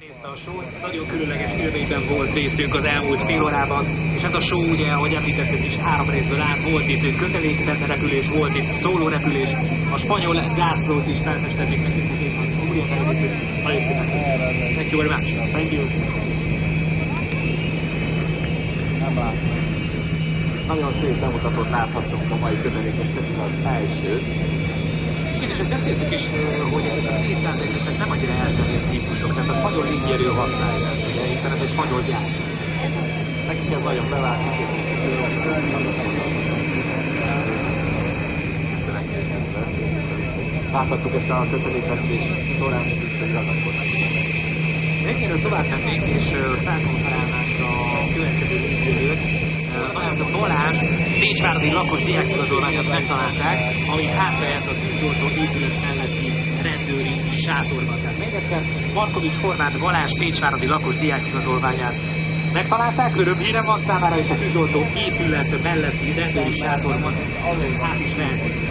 Nézte a show nagyon különleges élményben volt részünk az elmúlt fél órában, és ez a show ugye, ahogy említettük is, három részből áll, volt itt kötelékben repülés, volt itt szóló repülés, a spanyol zászlót is felfestették nekünk, ezért az előtt, nagyon szépen köszönöm. Thank you very much. Thank you. Nagyon szép bemutatót láthattunk a mai kötelékes az elsőt. Hogy beszéltük is, hogy ezek a 200 nem annyira elterjedt típusok, tehát a spanyol légierő használja ezt, ugye, hiszen ez egy spanyol gyár. Nekik ez nagyon bevált, Láthattuk ezt a kötelékestés során, hogy ragaszkodnak. Még tovább mennénk, és felkonferálnánk a következő légierőt, olyan a Balázs Pécsvárdi lakos diákigazolványát megtalálták, ami hátráját a tűzoltó épület melletti rendőri sátorban. Tehát még egyszer, Markovics Horváth Balázs Pécsvárdi lakos diákigazolványát megtalálták, öröm hírem van számára, és a tűzoltó épület melletti rendőri sátorban át is vehetünk.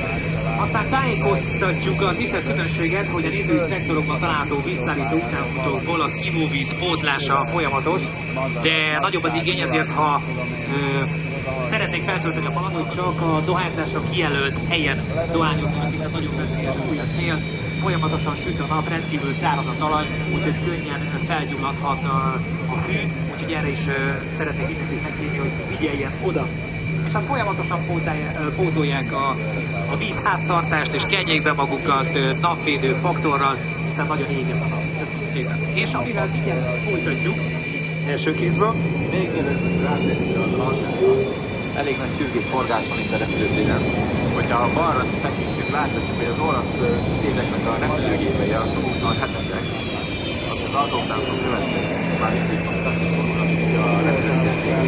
Aztán tájékoztatjuk a tisztelt közönséget, hogy a nézői szektorokban található visszaállító utánfutókból az ivóvíz pótlása folyamatos, de nagyobb az igény, ezért ha ö, szeretnék feltölteni a palandot, csak a dohányzásra kijelölt helyen dohányozzanak, hiszen nagyon veszélyes új a szél, folyamatosan süt a nap, rendkívül száraz a talaj, úgyhogy könnyen felgyulladhat a, a hű, úgyhogy erre is ö, szeretnék mindenkit megkérni, hogy figyeljen oda hát folyamatosan pótolják a, a vízháztartást, és kenjék be magukat napvédő faktorral, hiszen nagyon éget a nap. Köszönjük szépen. És amivel mindjárt folytatjuk, első kézből. Még a elég nagy szürkés forgás van itt a repülőtéren. Hogyha balra tekintünk, láthatjuk, hogy az olasz tézeknek a repülőgépei a 27-esek, ami az autóktámon következik, már itt is a repülőgépére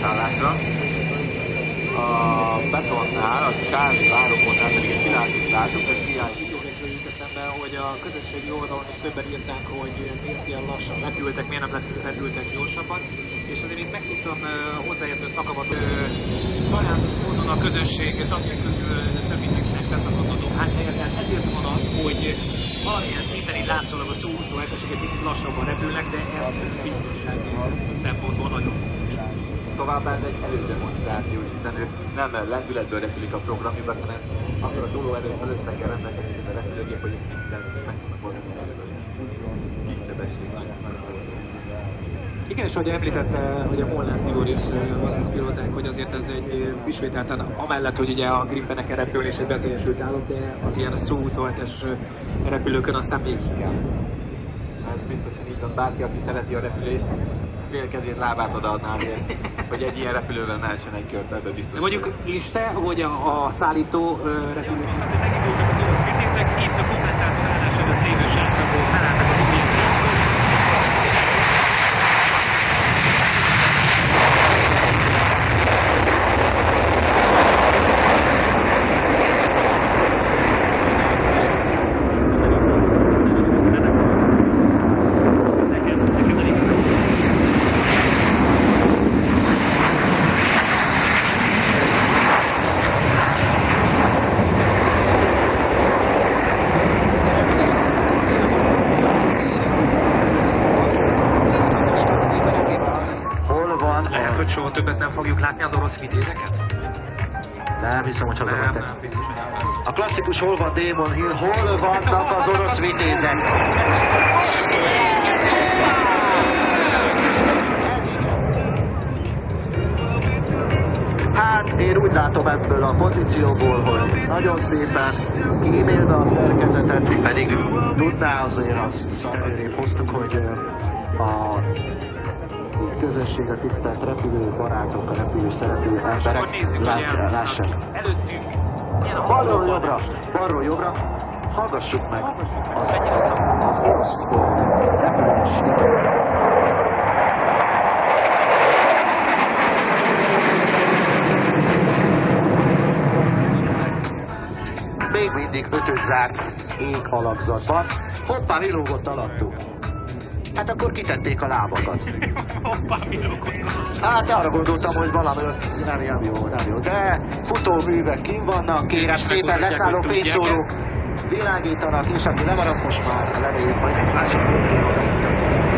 várakozásra a felszállásra. A kávé várópótnál pedig egy világít látunk, hogy hiányzik. Eszembe, hogy a közösségi oldalon is többen írták, hogy miért ilyen lassan repültek, miért nem repültek gyorsabban. És azért itt megtudtam hozzáértő szakamat, sajnálatos módon a közösség tagjai közül több mindenkinek dohányhelyet, tehát ezért van az, hogy valamilyen szinten így látszólag a szó 27-esek egy picit lassabban repülnek, de ez biztonsági szempontból nagyon. Továbbá ez egy elődemonstráció, hiszen ők nem lendületből repülik a programjukat, hanem akkor a túló erő először kell rendelkezni a repülőgép, hogy mindent meg tudnak oldani kis sebességgel. Igen, és ahogy említette, hogy a Molnár Tibor is vadászpilóták, hogy azért ez egy ismételten, amellett, hogy ugye a Grippenek repülni és egy beteljesült állat, de az ilyen Su-27-es repülőkön aztán még inkább. Ez biztos, hogy így van. Bárki, aki szereti a repülést, fél kezét, lábát odaadná azért, hogy egy ilyen repülővel mehessen egy kört, ebbe biztos. De mondjuk is te, hogy a, a szállító repülő. Megindultak az orosz vitézek, itt a kommentátor állás előtt lévő sátrakból felálltak az utóbbi orosz vitézeket? Nem hiszem, hogy Nem, hazamentek. nem, biztos, hogy nem lesz. A klasszikus hol van Démon Hill, hol vannak az orosz vitézek? Hát én úgy látom ebből a pozícióból, hogy nagyon szépen kímélve a szerkezetet, pedig tudná azért azt szakérén hoztuk, hogy ö, a közösség, a tisztelt repülő barátok, a repülő szerető emberek nézzük, elhoznak lássák. előttünk. Balról jobbra, balról jobbra, hallgassuk meg az, szakmai. az orosz repülés Még mindig ötös zárt ég alakzatban. Hoppá, vilógott alattuk. Hát akkor kitették a lábakat. Hát arra gondoltam, hogy valami nem, nem jó, nem jó. De futóművek kim vannak, kérem szépen, leszálló pénzszórók. világítanak, és aki lemarad most már levőjük, majd lássuk, hogy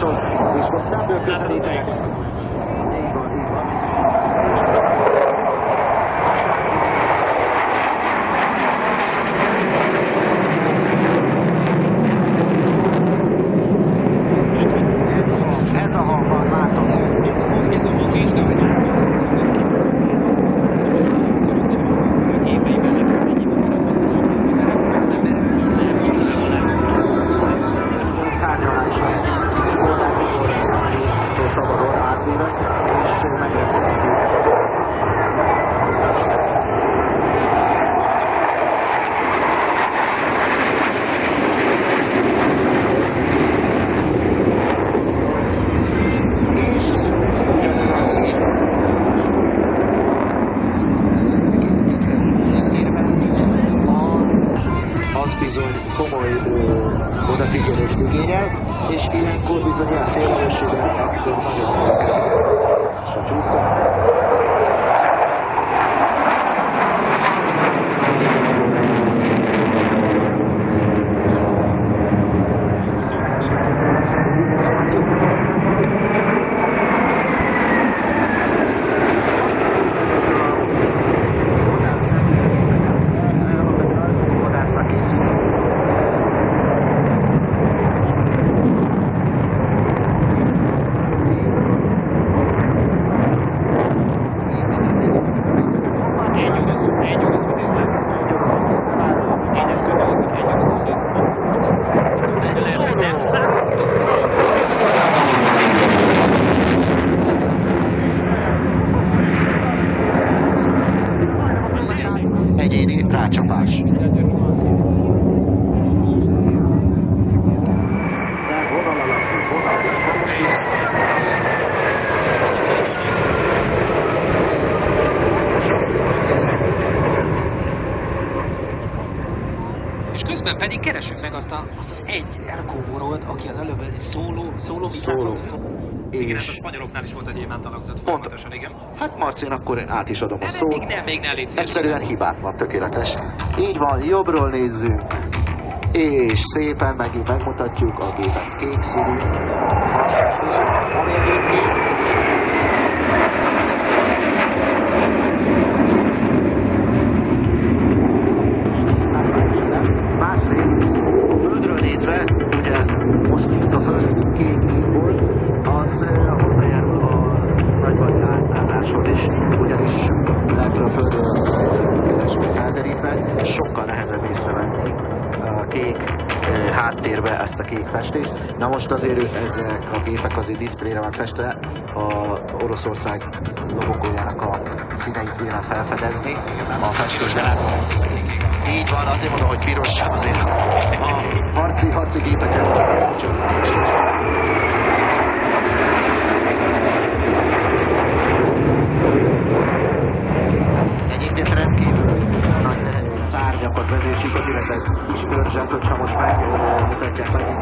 vannak egymástól, és most közben pedig keresünk meg azt, a, azt az egy elkóborolt, aki az előbb egy szóló, szóló Szóló. Igen, hát a És spanyoloknál is volt egy gyémánt alakzat, Pont. igen. hát Marcin, akkor át is adom a Nem, szót. még nem, még nem, szíves. Egyszerűen hibátlan, tökéletes. Így van, jobbról nézzünk. És szépen megint megmutatjuk a gépet kék színű. Ami egyébként Másrészt, a földről nézve, ugye most föld kék volt, az eh, hozzájárul a nagyvadi átszázáshoz is, ugyanis lehetről a földről keresve felderítve, sokkal nehezebb észrevenni a kék eh, háttérbe ezt a kék festést. Na most azért ezek a gépek azért diszplére van festve, a Oroszország logójának a színeit kéne felfedezni a festésben. Így van, azért mondom, hogy piros, azért a harci, harci gépeken Egyébként rendkívül nagy szárnyakat, vezérsíkot, illetve kis törzset, hogyha most megmutatják megint a hasat.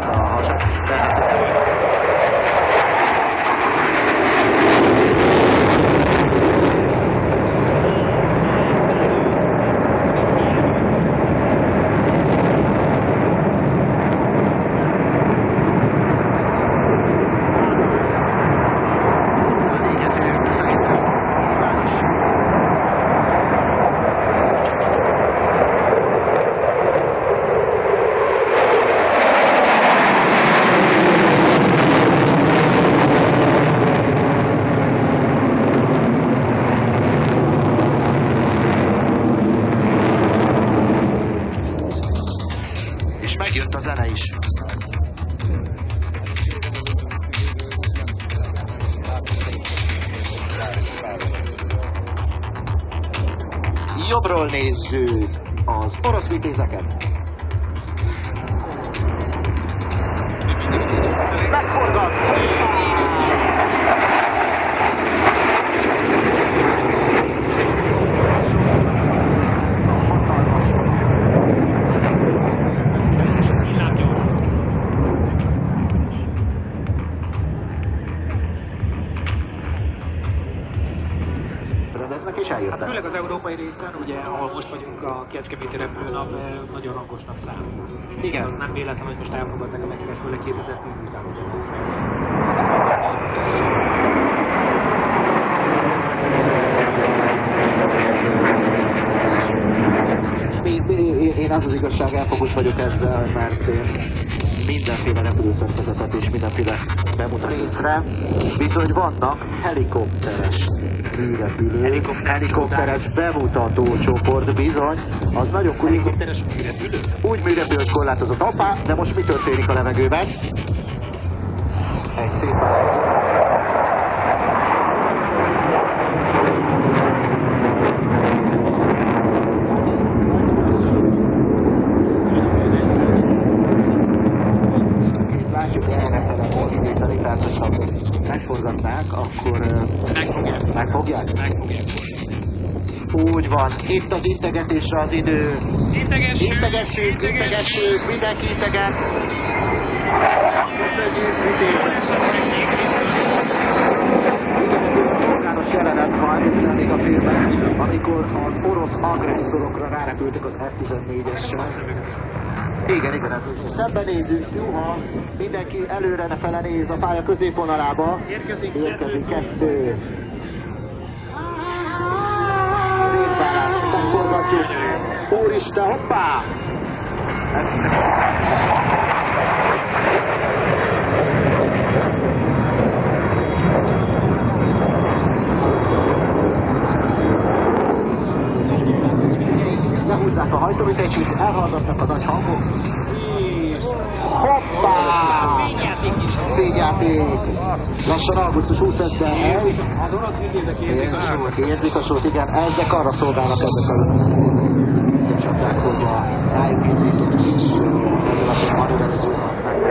Megjött a zene is. jobbról nézzük az orosz vitézeket. Ugye, ahol most vagyunk a Kecskeméti repülőn, a nagyon hangosnak számít. Igen. Nem véletlen, hogy most elfogadták a meghívást, főleg 2010 után. Én- az az igazság elfogult vagyok ezzel, mert én mindenféle repülőszerkezetet és mindenféle bemutató részre bizony vannak helikopteres műrepülő, Helikopter- helikopteres bemutató csoport bizony, az nagyon kuriózus. Helikopteres repülő? Úgy műrepül, hogy korlátozott. Hoppá, de most mi történik a levegőben? Egy szép Itt látjuk errefele mozdítani, tehát hogyha megforgatnák, akkor ö, Megfogják. megfogják. Megfogják. Úgy van, itt az integetésre az idő. Integessük! Integessük, integessük, mindenki integet. Köszönjük, egy vulkános jelenet, ha emlékszel még a filmet, amikor az orosz agresszorokra rárepültek az F-14-essel. Igen, igen, ez az. Szembenézünk, juha, mindenki előre ne fele néz a pálya középvonalába. Érkezik Érkezik kettő. Szépen, megforgatjuk. Úristen, hoppá! Ez. Lehúzzák a hajtóműtecsit, elhallgatnak a nagy hangok. Hoppá! Fényjáték. Lassan augusztus 25-ben ez. Az orosz vitézek érzik a sót, igen. Ezek arra szolgálnak ezek a csapják, hogy a rájuk kis ezzel a manőverezőnek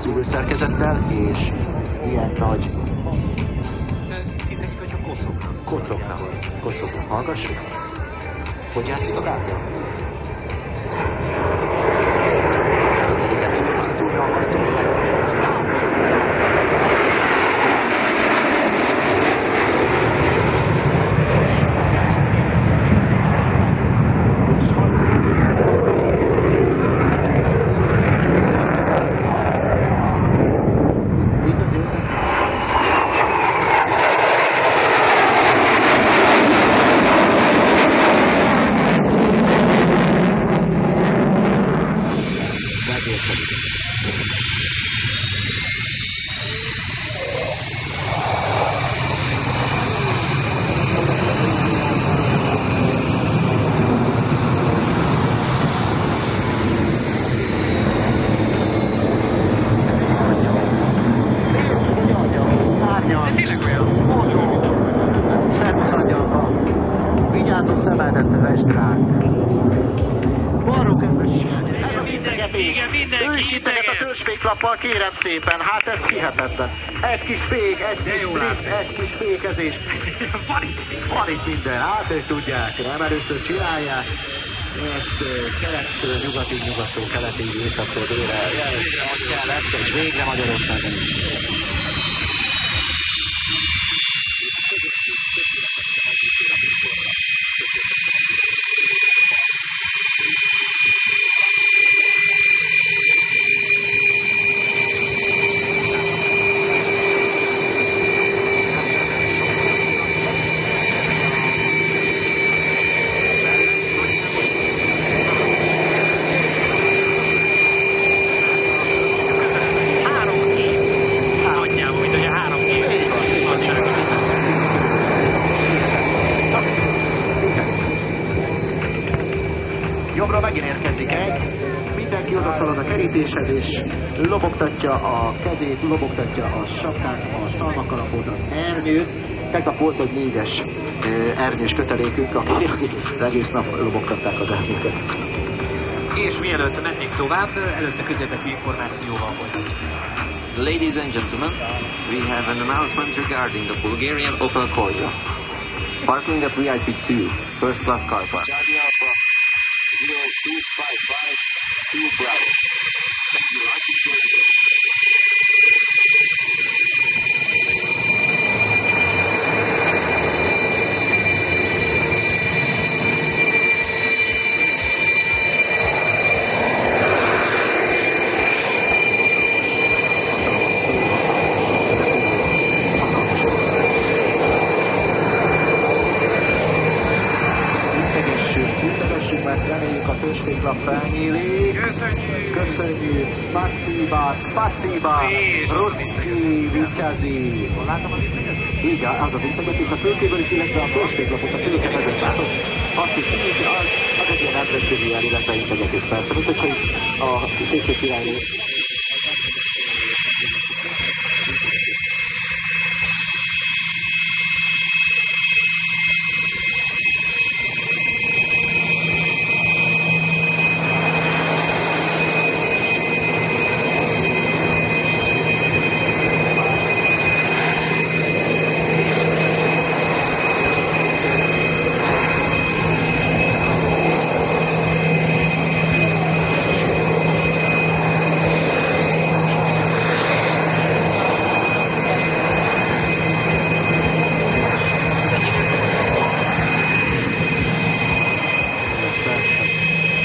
az ülő szerkezettel, és ilyen nagy kocoknál. Kocoknál. Hallgassuk. Hogy játszik a gázja? Igen, igen, szúrja a hajtóművet. van. Tényleg olyan. Szervusz Angyalka. Vigyázzon szemeltet, vesd ránk. Balról kedves Ez a integetés. Igen, mindenki Ősíteget a integet. tőzsféklappal, kérem szépen. Hát ez hihetetlen. Egy kis fék, egy De kis jó drift, látni. egy kis fékezés. Van itt. Van itt minden, hát ők tudják, nem először csinálják. Ezt kelettől, nyugatig, nyugattól, keletig, északtól, délre. Az kellett, hogy végre Magyarországon is. Három kép. Nagyjából, mint hogy a három kép. Nagysága. Jobbra megint érkezik egy, mindenki odaszalad a kerítéshez, és lobogtatja a kezét, lobogtatja a sapkát, a szalmakalapot, az ernyőt. Tegnap volt egy négyes ernyős kötelékünk, aki egész nap lobogtatták az ernyőket. És mielőtt mennénk tovább, előtte közérdekű információval folytatjuk. Ladies and gentlemen, we have an announcement regarding the Bulgarian Opel Corsa. Parking at VIP 2, first class car park. two brothers. Technological És Ruszki, Vikazi! Hol az? Így, az az integetés a fülkéből is, illetve a tőzsféklapot a fülke mögött látod. Azt is így, az, az egy ilyen nemzetközi jel, illetve integetés persze, mint a Széchenyi királyról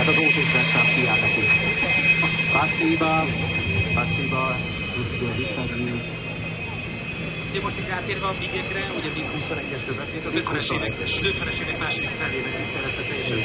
Hát az ótés rendszám kiáll neki. Passiva, passiva, Ruszki, Vikazi. Ugye most még átérve a bigekre, ugye még 21-esből beszélt, az 50-es évek, az 50-es évek második felében kezdte teljesen.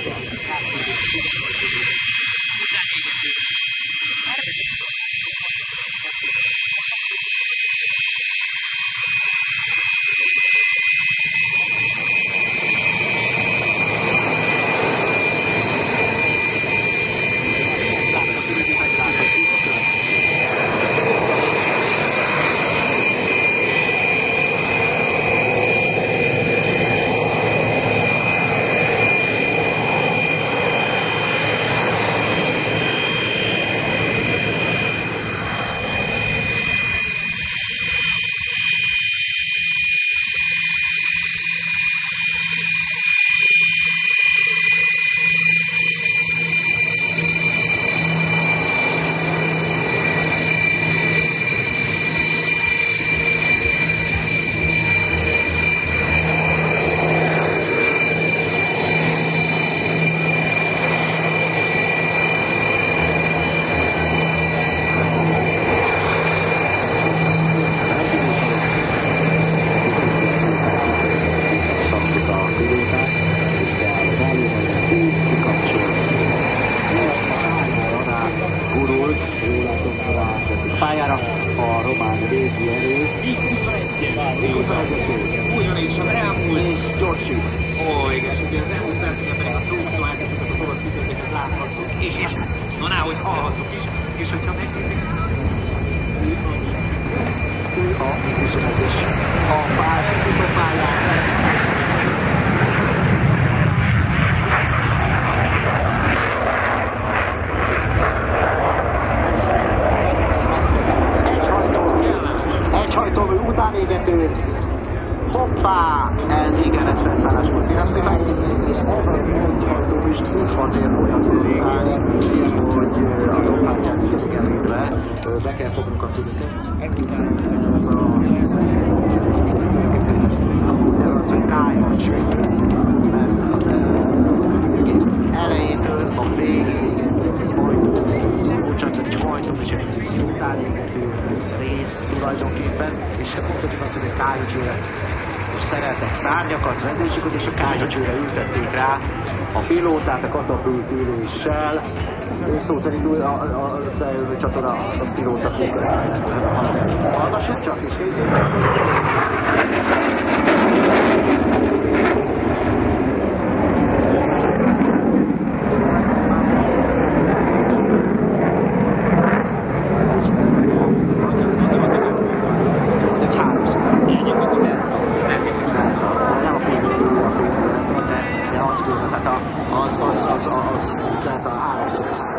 Gracias. Hoppá! Ez igen, ez felszállás volt. Kérem szépen. És ez az úthajtó is tud azért olyan szolgálni, hogy a dompártyát figyelembe be kell fognunk a tudatot. Egészen ez a ez az, hogy kájhacs, mert az elejétől a végéig bocsánat, egy egy utánégető rész tulajdonképpen, és mondhatjuk azt, hogy a kájhacsőre szereltek szárnyakat, vezénysüket, és a kájhacsőre ültették rá a pilótát, a katapult üléssel, és szó szerint a, a, a bejövő csatorna a pilóta Hallgassuk csak, és nézzük. Ez háromszor. Nem a fényű, a fényű, de, de az külön,